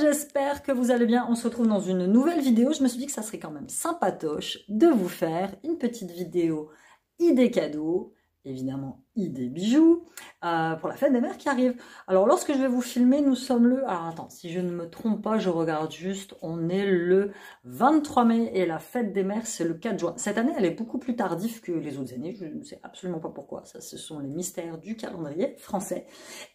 j'espère que vous allez bien. On se retrouve dans une nouvelle vidéo. Je me suis dit que ça serait quand même sympatoche de vous faire une petite vidéo idée cadeau évidemment idée bijoux euh, pour la fête des mères qui arrive. Alors lorsque je vais vous filmer, nous sommes le... Alors attends, si je ne me trompe pas, je regarde juste, on est le 23 mai et la fête des mères c'est le 4 juin. Cette année elle est beaucoup plus tardive que les autres années, je ne sais absolument pas pourquoi, ça ce sont les mystères du calendrier français.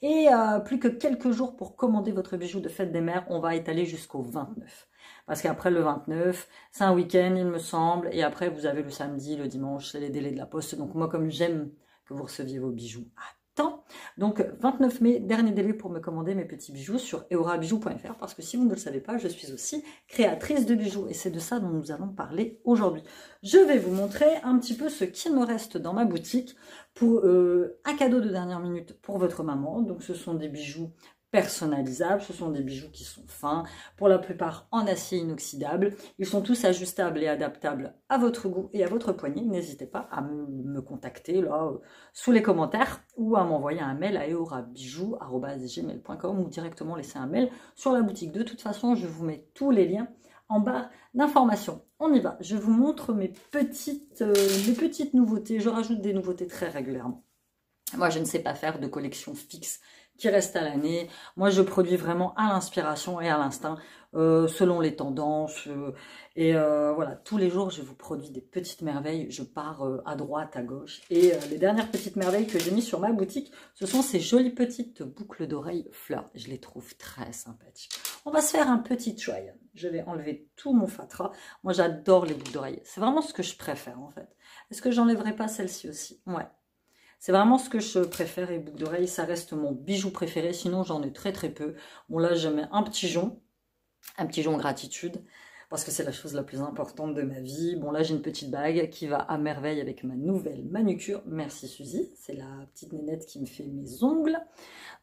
Et euh, plus que quelques jours pour commander votre bijou de fête des mères, on va étaler jusqu'au 29 parce qu'après le 29, c'est un week-end, il me semble, et après vous avez le samedi, le dimanche, c'est les délais de la poste. Donc moi, comme j'aime que vous receviez vos bijoux à temps, donc 29 mai, dernier délai pour me commander mes petits bijoux sur eorabijou.fr, parce que si vous ne le savez pas, je suis aussi créatrice de bijoux, et c'est de ça dont nous allons parler aujourd'hui. Je vais vous montrer un petit peu ce qu'il me reste dans ma boutique pour euh, un cadeau de dernière minute pour votre maman. Donc ce sont des bijoux personnalisables. Ce sont des bijoux qui sont fins, pour la plupart en acier inoxydable. Ils sont tous ajustables et adaptables à votre goût et à votre poignet. N'hésitez pas à me, contacter là euh, sous les commentaires ou à m'envoyer un mail à eorabijou.com ou directement laisser un mail sur la boutique. De toute façon, je vous mets tous les liens en barre d'informations. On y va. Je vous montre mes petites, euh, mes petites nouveautés. Je rajoute des nouveautés très régulièrement. Moi, je ne sais pas faire de collection fixe qui reste à l'année. Moi, je produis vraiment à l'inspiration et à l'instinct, euh, selon les tendances. Euh, et euh, voilà, tous les jours, je vous produis des petites merveilles. Je pars à droite, à gauche. Et les dernières petites merveilles que j'ai mis sur ma boutique, ce sont ces jolies petites boucles d'oreilles fleurs. Je les trouve très sympathiques. On va se faire un petit try. Je vais enlever tout mon fatras. Moi, j'adore les boucles d'oreilles. C'est vraiment ce que je préfère, en fait. Est-ce que j'enlèverai pas celle-ci aussi? Ouais, c'est vraiment ce que je préfère et boucle d'oreille, ça reste mon bijou préféré. Sinon, j'en ai très très peu. Bon, là, je mets un petit jonc, un petit jonc gratitude, parce que c'est la chose la plus importante de ma vie. Bon, là, j'ai une petite bague qui va à merveille avec ma nouvelle manucure. Merci Suzy, c'est la petite nénette qui me fait mes ongles.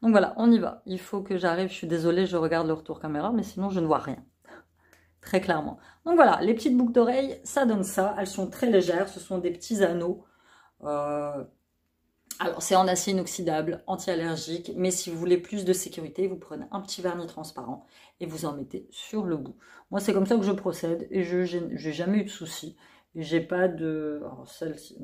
Donc voilà, on y va. Il faut que j'arrive, je suis désolée, je regarde le retour caméra, mais sinon, je ne vois rien. Très clairement. Donc voilà, les petites boucles d'oreilles, ça donne ça. Elles sont très légères, ce sont des petits anneaux. Euh, alors, c'est en acier inoxydable, anti-allergique, mais si vous voulez plus de sécurité, vous prenez un petit vernis transparent et vous en mettez sur le bout. Moi, c'est comme ça que je procède et je n'ai jamais eu de soucis. J'ai pas de... Alors, celle-ci,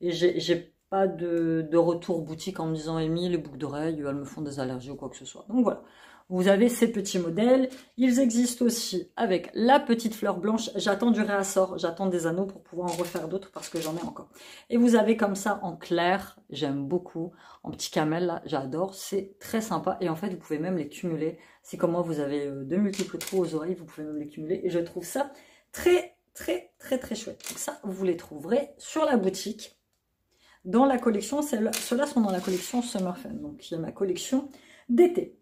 Et j'ai pas de, de, retour boutique en me disant, Amy, les boucles d'oreilles, elles me font des allergies ou quoi que ce soit. Donc voilà. Vous avez ces petits modèles. Ils existent aussi avec la petite fleur blanche. J'attends du réassort, j'attends des anneaux pour pouvoir en refaire d'autres parce que j'en ai encore. Et vous avez comme ça en clair, j'aime beaucoup. En petit camel, là, j'adore. C'est très sympa. Et en fait, vous pouvez même les cumuler. C'est comme moi, vous avez euh, de multiples trous aux oreilles, vous pouvez même les cumuler. Et je trouve ça très, très, très, très chouette. Donc ça, vous les trouverez sur la boutique. Dans la collection, ceux-là sont dans la collection Summer Fun. Donc, y a ma collection d'été.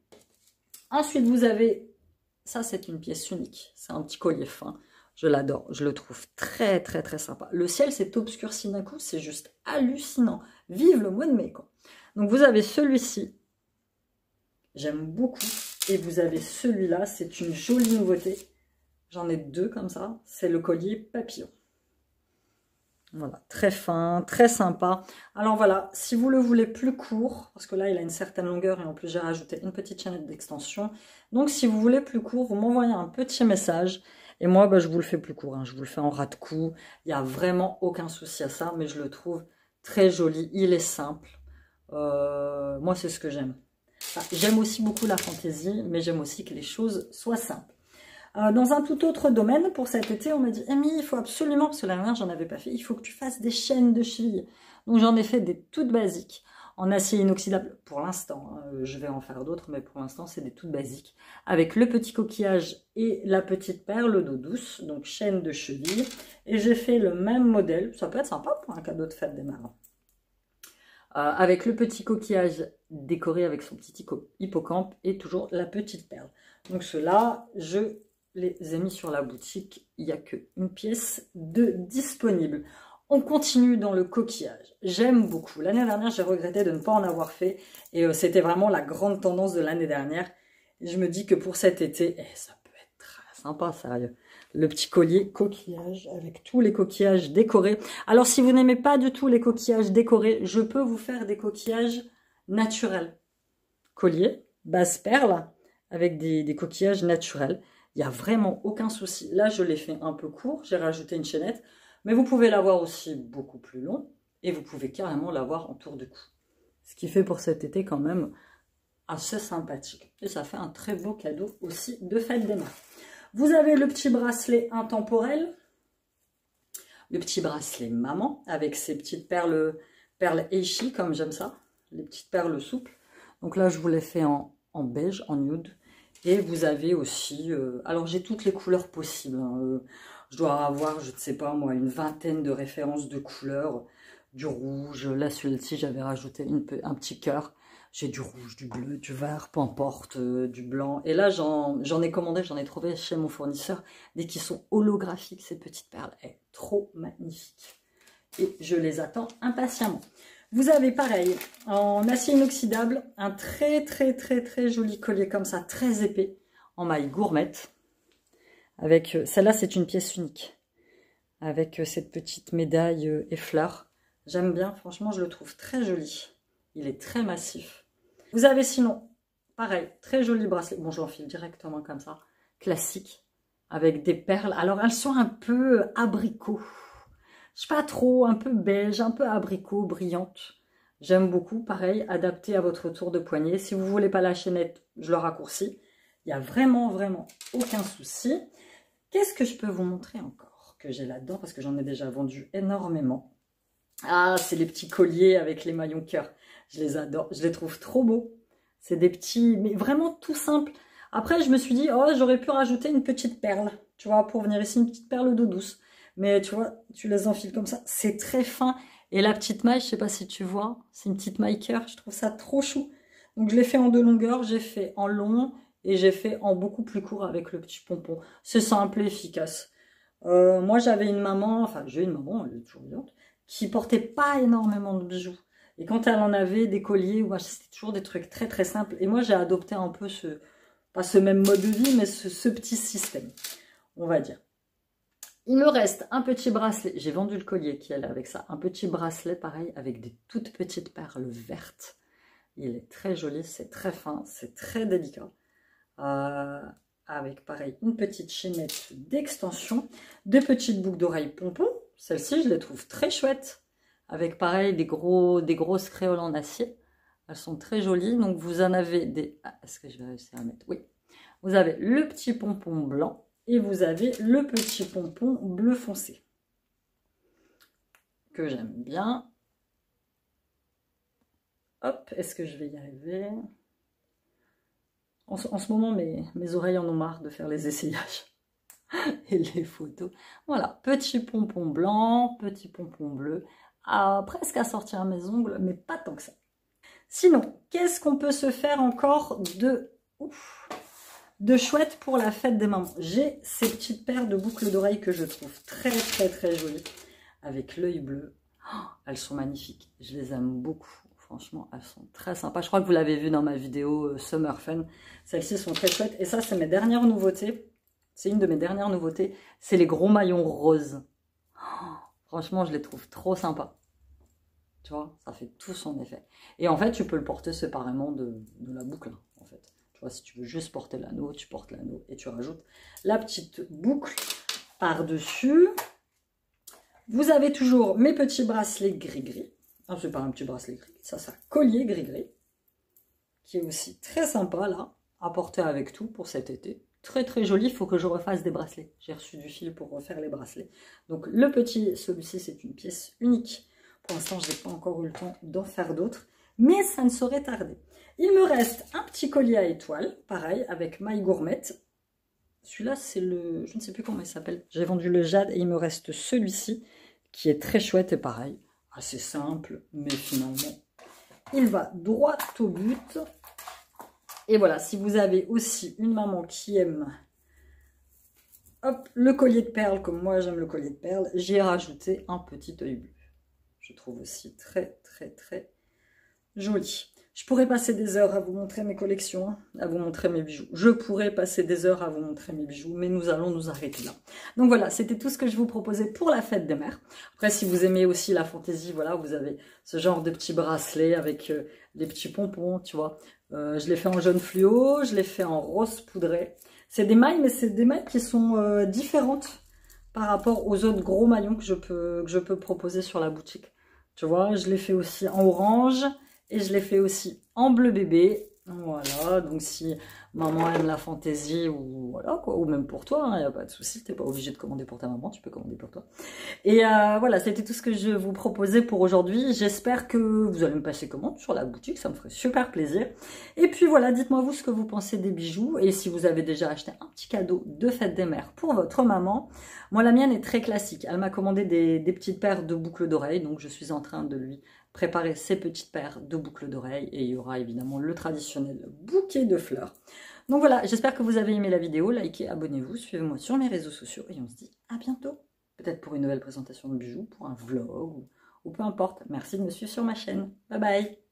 Ensuite, vous avez, ça c'est une pièce unique, c'est un petit collier fin. Je l'adore, je le trouve très très très sympa. Le ciel s'est obscurci d'un coup, c'est juste hallucinant. Vive le mois de mai quoi. Donc vous avez celui-ci, j'aime beaucoup. Et vous avez celui-là, c'est une jolie nouveauté. J'en ai deux comme ça, c'est le collier papillon. Voilà, très fin, très sympa. Alors voilà, si vous le voulez plus court, parce que là il a une certaine longueur et en plus j'ai rajouté une petite chaînette d'extension. Donc si vous voulez plus court, vous m'envoyez un petit message. Et moi, bah, je vous le fais plus court, hein. je vous le fais en ras de cou. Il n'y a vraiment aucun souci à ça, mais je le trouve très joli. Il est simple. Euh, moi, c'est ce que j'aime. j'aime aussi beaucoup la fantaisie, mais j'aime aussi que les choses soient simples. Euh, dans un tout autre domaine, pour cet été, on m'a dit « Amy, il faut absolument, parce que la dernière, j'en avais pas fait, il faut que tu fasses des chaînes de cheville. » Donc j'en ai fait des toutes basiques, en acier inoxydable pour l'instant. Hein. Euh, je vais en faire d'autres, mais pour l'instant, c'est des toutes basiques. Avec le petit coquillage et la petite perle d'eau douce, donc chaîne de cheville. Et j'ai fait le même modèle, ça peut être sympa pour un cadeau de fête des marins. Euh, avec le petit coquillage décoré avec son petit hippocampe et toujours la petite perle. Donc cela, je les ai mis sur la boutique. Il n'y a qu'une pièce de disponible. On continue dans le coquillage. J'aime beaucoup. L'année dernière, j'ai regretté de ne pas en avoir fait. Et euh, c'était vraiment la grande tendance de l'année dernière. je me dis que pour cet été, eh, ça peut être très sympa, sérieux. Le petit collier coquillage avec tous les coquillages décorés. Alors, si vous n'aimez pas du tout les coquillages décorés, je peux vous faire des coquillages naturels. Collier, basse perle, avec des, coquillages naturels. Il n'y a vraiment aucun souci. Là, je l'ai fait un peu court, j'ai rajouté une chaînette, mais vous pouvez l'avoir aussi beaucoup plus long et vous pouvez carrément l'avoir en tour de cou. Ce qui fait pour cet été quand même assez sympathique. Et ça fait un très beau cadeau aussi de fête des mères. Vous avez le petit bracelet intemporel, le petit bracelet maman avec ses petites perles, perles Eishi comme j'aime ça, les petites perles souples. Donc là, je vous l'ai fait en, beige, en nude. Et vous avez aussi, euh, alors j'ai toutes les couleurs possibles. Hein. Euh, je dois avoir, je ne sais pas moi, une vingtaine de références de couleurs. Du rouge, là celui-ci j'avais rajouté un petit cœur. J'ai du rouge, du bleu, du vert, peu importe, euh, du blanc. Et là j'en ai commandé, j'en ai trouvé chez mon fournisseur des qui sont holographiques ces petites perles. Elles, trop magnifiques. Et je les attends impatiemment. Vous avez pareil, en acier inoxydable, un très très très très joli collier comme ça, très épais, en maille gourmette. Avec euh, Celle-là, c'est une pièce unique, avec euh, cette petite médaille euh, et fleurs. J'aime bien, franchement, je le trouve très joli. Il est très massif. Vous avez sinon, pareil, très joli bracelet. Bon, je l'enfile directement comme ça, classique, avec des perles. Alors, elles sont un peu abricots je sais pas trop, un peu beige, un peu abricot, brillante. J'aime beaucoup, pareil, adapté à votre tour de poignet. Si vous voulez pas la chaînette, je le raccourcis. Il n'y a vraiment, vraiment aucun souci. Qu'est-ce que je peux vous montrer encore que j'ai là-dedans? Parce que j'en ai déjà vendu énormément. Ah, c'est les petits colliers avec les maillons cœur. Je les adore, je les trouve trop beaux. C'est des petits, mais vraiment tout simple. Après, je me suis dit, oh, j'aurais pu rajouter une petite perle, tu vois, pour venir ici, une petite perle d'eau douce. Mais tu vois, tu les enfiles comme ça. C'est très fin. Et la petite maille, je sais pas si tu vois, c'est une petite maille cœur. Je trouve ça trop chou. Donc je l'ai fait en deux longueurs. J'ai fait en long et j'ai fait en beaucoup plus court avec le petit pompon. C'est simple et efficace. Euh, moi, j'avais une maman, enfin j'ai une maman, elle est toujours vivante, qui portait pas énormément de bijoux. Et quand elle en avait des colliers, c'était toujours des trucs très très simples. Et moi, j'ai adopté un peu ce, pas ce même mode de vie, mais ce petit système, on va dire. Il me reste un petit bracelet. J'ai vendu le collier qui allait avec ça. Un petit bracelet pareil avec des toutes petites perles vertes. Il est très joli, c'est très fin, c'est très délicat. Euh, avec pareil une petite chaînette d'extension. Deux petites boucles d'oreilles pompons. Celles-ci, je les trouve très chouettes. Avec pareil des, gros, des grosses créoles en acier. Elles sont très jolies. Donc vous en avez des... Ah, est-ce que je vais réussir à mettre? Oui. Vous avez le petit pompon blanc et vous avez le petit pompon bleu foncé. Que j'aime bien. Hop, est-ce que je vais y arriver? En ce, moment, mes, oreilles en ont marre de faire les essayages et les photos. Voilà, petit pompon blanc, petit pompon bleu, à, presque à sortir mes ongles, mais pas tant que ça. Sinon, qu'est-ce qu'on peut se faire encore de... Ouf? De chouette pour la fête des mamans. J'ai ces petites paires de boucles d'oreilles que je trouve très très très jolies avec l'œil bleu. Oh, elles sont magnifiques, je les aime beaucoup. Franchement, elles sont très sympas. Je crois que vous l'avez vu dans ma vidéo euh, Summer Fun. Celles-ci sont très chouettes. Et ça, c'est mes dernières nouveautés. C'est une de mes dernières nouveautés. C'est les gros maillons roses. Oh, franchement, je les trouve trop sympas. Tu vois, ça fait tout son effet. Et en fait, tu peux le porter séparément de, de la boucle, en fait si tu veux juste porter l'anneau, tu portes l'anneau et tu rajoutes la petite boucle par-dessus. Vous avez toujours mes petits bracelets gris-gris. Ah, c'est pas un petit bracelet gris, ça c'est un collier gris-gris. Qui est aussi très sympa là, à porter avec tout pour cet été. Très très joli, il faut que je refasse des bracelets. J'ai reçu du fil pour refaire les bracelets. Donc le petit, celui-ci c'est une pièce unique. Pour l'instant, je n'ai pas encore eu le temps d'en faire d'autres. Mais ça ne saurait tarder. Il me reste un petit collier à étoiles, pareil, avec maille gourmette. Celui-là, c'est le... je ne sais plus comment il s'appelle. J'ai vendu le jade et il me reste celui-ci, qui est très chouette et pareil. Assez simple, mais finalement, il va droit au but. Et voilà, si vous avez aussi une maman qui aime hop, le collier de perles, comme moi j'aime le collier de perles, j'ai rajouté un petit œil bleu. Je trouve aussi très, très, très joli. Je pourrais passer des heures à vous montrer mes collections, à vous montrer mes bijoux. Je pourrais passer des heures à vous montrer mes bijoux, mais nous allons nous arrêter là. Donc voilà, c'était tout ce que je vous proposais pour la fête des mères. Après, si vous aimez aussi la fantaisie, voilà, vous avez ce genre de petits bracelets avec euh, des petits pompons, tu vois. Euh, je l'ai fait en jaune fluo, je l'ai fait en rose poudré. C'est des mailles, mais c'est des mailles qui sont euh, différentes par rapport aux autres gros maillons que je peux, que je peux proposer sur la boutique. Tu vois, je l'ai fait aussi en orange, et je l'ai fait aussi en bleu bébé. Voilà, donc si maman aime la fantaisie ou voilà quoi, ou même pour toi, il hein, n'y a pas de souci, t'es pas obligé de commander pour ta maman, tu peux commander pour toi. Et euh, voilà, c'était tout ce que je vous proposais pour aujourd'hui. J'espère que vous allez me passer commande sur la boutique, ça me ferait super plaisir. Et puis voilà, dites-moi vous ce que vous pensez des bijoux et si vous avez déjà acheté un petit cadeau de fête des mères pour votre maman. Moi, la mienne est très classique. Elle m'a commandé des, des petites paires de boucles d'oreilles, donc je suis en train de lui préparer ces petites paires de boucles d'oreilles et il y aura évidemment le traditionnel bouquet de fleurs. Donc voilà, j'espère que vous avez aimé la vidéo, likez, abonnez-vous, suivez-moi sur mes réseaux sociaux et on se dit à bientôt. Peut-être pour une nouvelle présentation de bijoux, pour un vlog ou, ou peu importe. Merci de me suivre sur ma chaîne. Bye bye